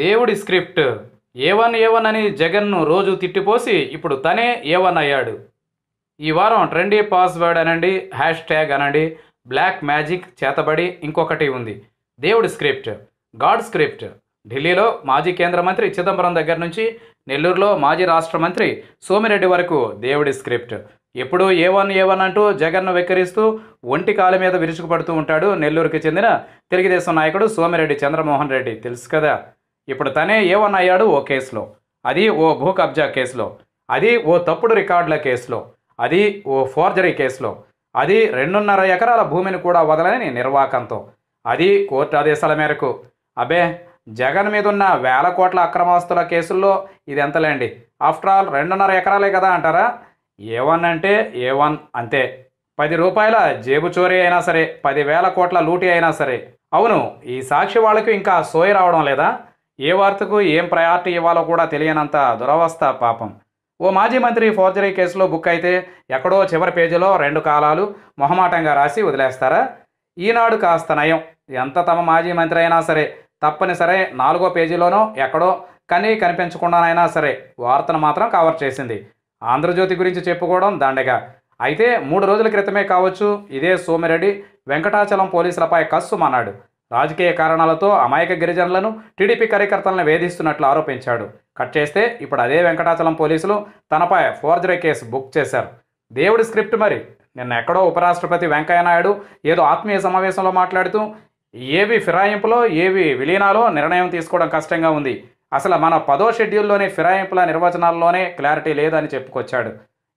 దేవుడి script A one A one అని జగన్ను రోజు తిట్టిపోసి ఇప్పుడు తనే ఏ వన్ అయ్యాడు. ఈ వారం ట్రెండీ పాస్వర్డ్ అనండి హ్యాష్ ట్యాగ్ అనండి బ్లాక్ మ్యాజిక్ చేతబడి ఇంకొకటి ఉంది. దేవుడి స్క్రిప్ట్ గాడ్ స్క్రిప్ట్. ఢిల్లీలో మాజీ కేంద్ర మంత్రి చిదంబరం దగ్గర నుంచి నెల్లూరులో మాజీ రాష్ట్ర మంత్రి సోమిరెడ్డి వరకు దేవుడి స్క్రిప్ట్. ఎప్పుడూ ఏ వన్ ఏ వన్ అంటూ జగన్ను వెక్కిరిస్తూ ఒంటి కాలు మీద విరుచుకుపడుతూ ఉంటాడు నెల్లూరుకి చెందిన తెలుగుదేశం నాయకుడు సోమిరెడ్డి చంద్రమోహన్ రెడ్డి. తెలుసు కదా? ఇప్పుడు తనే ఏ వన్ అయ్యాడు ఓ కేసులో? అది ఓ భూ కబ్జా కేసులో. అది ఓ తప్పుడు రికార్డుల కేసులో. అది ఓ ఫోర్జరీ కేసులో. అది రెండున్నర ఎకరాల భూమిని కూడా వదలని నిర్వాకంతో. అది కోర్టు ఆదేశాల మేరకు. అబే జగన్ మీద ఉన్న వేల కోట్ల అక్రమాస్తుల కేసుల్లో ఇది ఎంతలేండి ఆఫ్టర్ ఆల్ రెండున్నర ఎకరాలే కదా అంటారా? ఏ వన్ అంటే ఏ వన్ అంతే. పది రూపాయల జేబు చోరీ అయినా సరే పదివేల కోట్ల లూటీ అయినా సరే. అవును ఈ సాక్షి వాళ్ళకు ఇంకా సోయి రావడం లేదా? ఏ వార్తకు ఏం ప్రయారిటీ ఇవ్వాలో కూడా తెలియనంత దురవస్థ పాపం. ఓ మాజీ మంత్రి ఫోర్జరీ కేసులో బుక్ అయితే ఎక్కడో చివరి పేజీలో రెండు కాలాలు మొహమాటంగా రాసి వదిలేస్తారా? ఈనాడు కాస్త నయం. ఎంత తమ మాజీ మంత్రి అయినా సరే తప్పనిసరే నాలుగో పేజీలోనో ఎక్కడో కనీ కనిపించకుండానైనా సరే వార్తను మాత్రం కవర్ చేసింది. ఆంధ్రజ్యోతి గురించి చెప్పుకోవడం దండగా. అయితే మూడు రోజుల క్రితమే కావచ్చు ఇదే సోమిరెడ్డి వెంకటాచలం పోలీసులపై కస్సుమన్నాడు రాజకీయ కారణాలతో అమాయక గిరిజనులను టీడీపీ కార్యకర్తలను వేధిస్తున్నట్లు ఆరోపించాడు. కట్ చేస్తే ఇప్పుడు అదే వెంకటాచలం పోలీసులు తనపై ఫోర్జరీ కేసు బుక్ చేశారు. దేవుడి స్క్రిప్ట్ మరి. నిన్న ఎక్కడో ఉపరాష్ట్రపతి వెంకయ్యనాయుడు ఏదో ఆత్మీయ సమావేశంలో మాట్లాడుతూ ఏవి ఫిరాయింపులో ఏవి విలీనాలో నిర్ణయం తీసుకోవడం కష్టంగా ఉంది. అసలు మన పదో షెడ్యూల్లోని ఫిరాయింపుల నిర్వచనాల్లోనే క్లారిటీ లేదని చెప్పుకొచ్చాడు.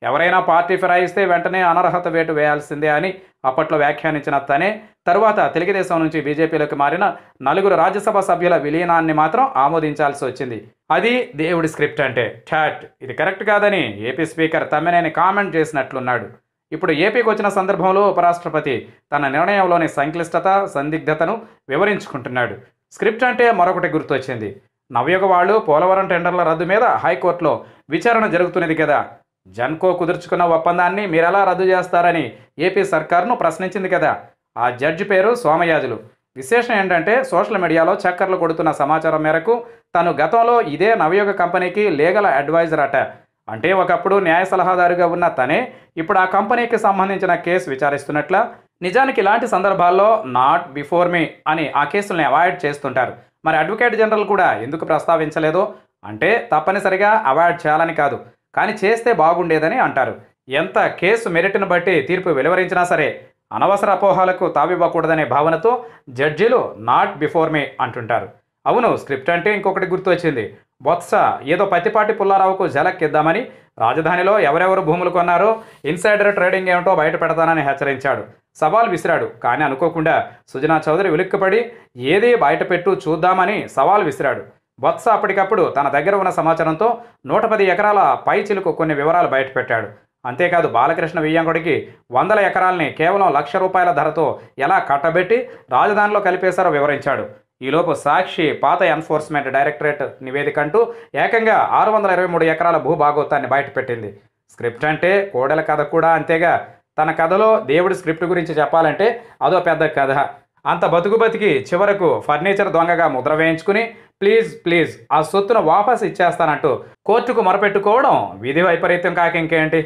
ఎవరైనా పార్టీ ఫిరాయిస్తే వెంటనే అనర్హత వేటు వేయాల్సిందే అని అప్పట్లో వ్యాఖ్యానించిన తనే తరువాత తెలుగుదేశం నుంచి బీజేపీలోకి మారిన నలుగురు రాజ్యసభ సభ్యుల విలీనాన్ని మాత్రం ఆమోదించాల్సి వచ్చింది. అది దేవుడి స్క్రిప్ట్ అంటే. ఛాట్. ఇది కరెక్ట్ కాదని ఏపీ స్పీకర్ తమ్మినేని కామెంట్ చేసినట్లున్నాడు. ఇప్పుడు ఏపీకి వచ్చిన సందర్భంలో ఉపరాష్ట్రపతి తన నిర్ణయంలోని సంక్లిష్టత సందిగ్ధతను వివరించుకుంటున్నాడు. స్క్రిప్ట్ అంటే మరొకటి గుర్తొచ్చింది. నవయుగ వాళ్ళు పోలవరం టెండర్ల రద్దు మీద హైకోర్టులో విచారణ జరుగుతున్నది కదా. జన్కో కుదుర్చుకున్న ఒప్పందాన్ని మీరెలా రద్దు చేస్తారని ఏపీ సర్కార్ను ప్రశ్నించింది కదా. ఆ జడ్జి పేరు సోమయాజులు. విశేషం ఏంటంటే సోషల్ మీడియాలో చక్కర్లు కొడుతున్న సమాచారం మేరకు తను గతంలో ఇదే నవయుగ కంపెనీకి లీగల్ అడ్వైజర్ అట. అంటే ఒకప్పుడు న్యాయ సలహాదారుగా ఉన్న తనే ఇప్పుడు ఆ కంపెనీకి సంబంధించిన కేసు విచారిస్తున్నట్ల నిజానికి ఇలాంటి సందర్భాల్లో నాట్ బిఫోర్ మీ అని ఆ కేసుల్ని అవాయిడ్ చేస్తుంటారు. మరి అడ్వకేట్ జనరల్ కూడా ఎందుకు ప్రస్తావించలేదో అంటే తప్పనిసరిగా అవాయిడ్ చేయాలని కాదు. కానీ చేస్తే బాగుండేదని అంటారు. ఎంత కేసు మెరిట్ను బట్టి తీర్పు వెలువరించినా సరే అనవసర అపోహాలకు తావివ్వకూడదనే భావనతో జడ్జీలు నాట్ బిఫోర్ మీ అంటుంటారు. అవును స్క్రిప్ట్ అంటే ఇంకొకటి గుర్తొచ్చింది బొత్స ఏదో పత్తిపాటి పుల్లారావుకు జలక్కిద్దామని రాజధానిలో ఎవరెవరు భూములు కొన్నారో ఇన్సైడర్ ట్రేడింగ్ ఏమిటో బయట పెడతానని హెచ్చరించాడు. సవాల్ విసిరాడు. కానీ అనుకోకుండా సుజనా చౌదరి ఉలిక్కిపడి ఏది బయటపెట్టు చూద్దామని సవాల్ విసిరాడు. బొత్స అప్పటికప్పుడు తన దగ్గర ఉన్న సమాచారంతో నూట పది ఎకరాల పై చిలుకు కొన్ని వివరాలు బయటపెట్టాడు. అంతేకాదు బాలకృష్ణ వియ్యంగుడికి వందల ఎకరాల్ని కేవలం లక్ష రూపాయల ధరతో ఎలా కట్టబెట్టి రాజధానిలో కలిపేశారో వివరించాడు. ఈలోపు సాక్షి పాత ఎన్ఫోర్స్మెంట్ డైరెక్టరేట్ నివేదిక అంటూ ఏకంగా ఆరు వందల ఇరవై మూడు ఎకరాల భూభాగోతాన్ని బయటపెట్టింది. స్క్రిప్ట్ అంటే కోడల కథ కూడా అంతేగా. తన కథలో దేవుడి స్క్రిప్ట్ గురించి చెప్పాలంటే అదో పెద్ద కథ. అంత బతుకు బతికి చివరకు ఫర్నిచర్ దొంగగా ముద్ర వేయించుకుని ప్లీజ్ ప్లీజ్ ఆ సొత్తును వాపస్ ఇచ్చేస్తానంటూ కోర్టుకు మొరపెట్టుకోవడం విధి వైపరీత్యం కాక ఇంకేంటి?